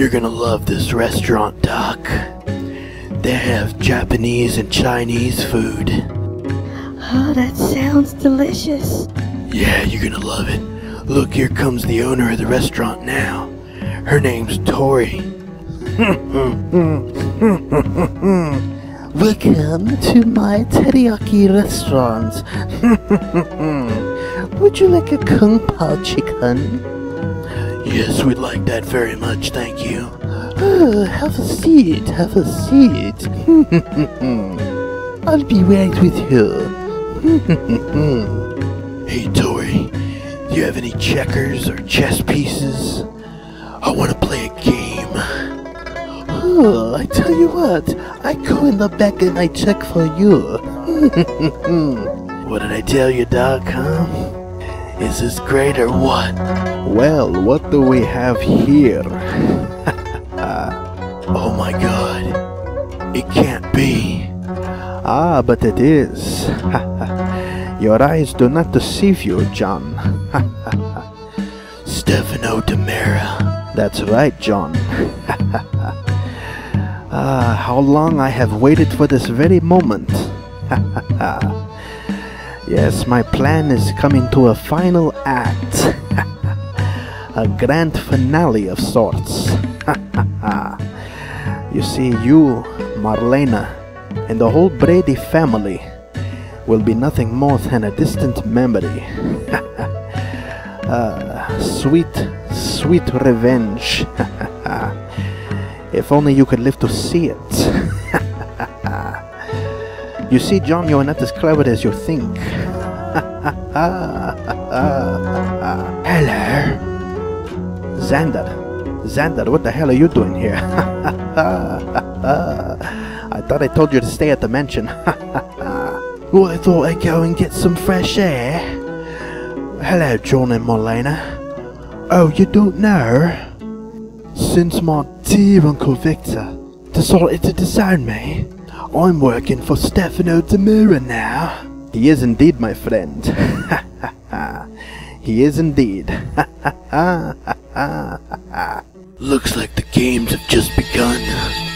You're gonna love this restaurant, Doc. They have Japanese and Chinese food. Oh, that sounds delicious. Yeah, you're gonna love it. Look, here comes the owner of the restaurant now. Her name's Tori. Welcome to my teriyaki restaurant. Would you like a kung pao chicken? Yes, we'd like that very much, thank you. Oh, have a seat, have a seat. I'll be right with you. Hey, Tori, do you have any checkers or chess pieces? I want to play a game. Oh, I tell you what, I go in the back and I check for you. What did I tell you, Doc, huh? Is this great or what? Well, what do we have here? Oh my god. It can't be. Ah, but it is. Your eyes do not deceive you, John. Stefano DiMera. That's right, John. ah, how long I have waited for this very moment. Yes, my plan is coming to a final act. a grand finale of sorts. you see, you, Marlena, and the whole Brady family will be nothing more than a distant memory. Ah, sweet, sweet revenge. if only you could live to see it. You see, John, you're not as clever as you think. Hello. Xander, Xander, what the hell are you doing here? I thought I told you to stay at the mansion. Well, I thought I'd go and get some fresh air. Hello, John and Marlena. Oh, you don't know? Since my dear Uncle Victor decided to disown me, I'm working for Stefano DiMera now. he is indeed, my friend. he is indeed. Looks like the games have just begun.